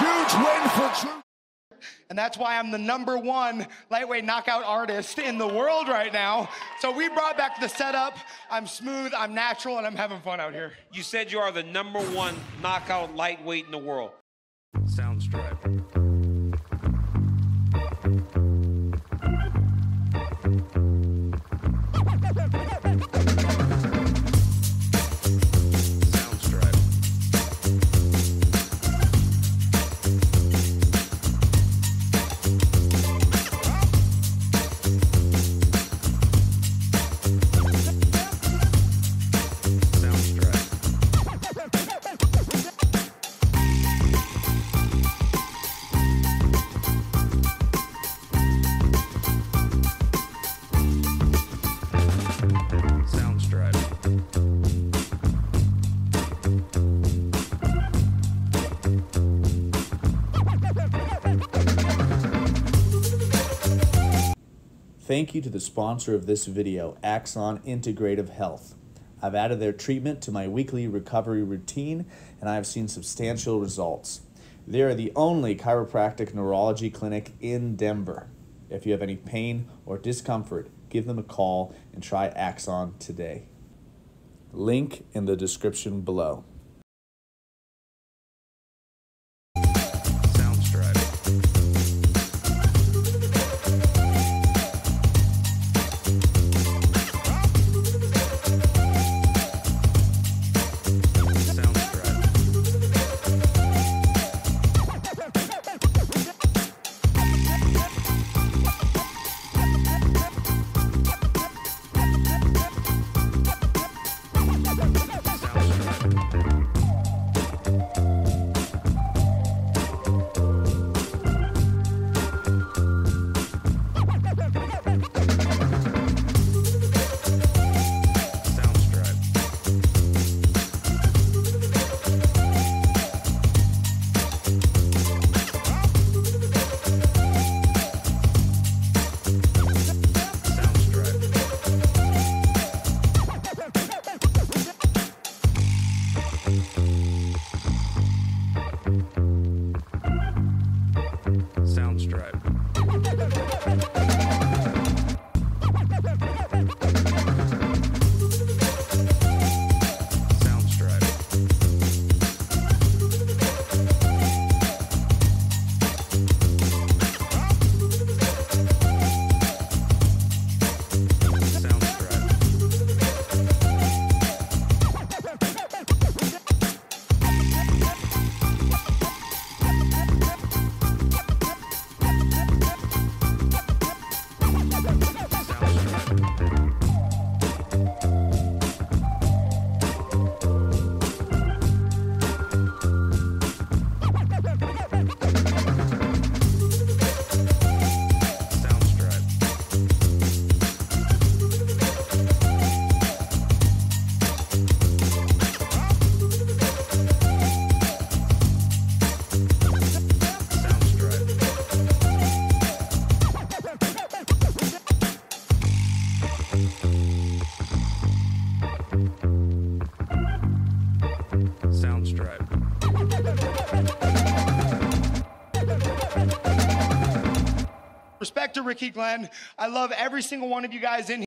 huge win for Drew. And that's why I'm the number one lightweight knockout artist in the world right now. So we brought back the setup. I'm smooth, I'm natural, and I'm having fun out here. You said you are the number one knockout lightweight in the world. Soundstripe. Soundstripe. Thank you to the sponsor of this video, Axon Integrative Health. I've added their treatment to my weekly recovery routine and I have seen substantial results. They are the only chiropractic neurology clinic in Denver. If you have any pain or discomfort, give them a call and try Axon today. Link in the description below. drive. Respect to Ricky Glenn. I love every single one of you guys in here.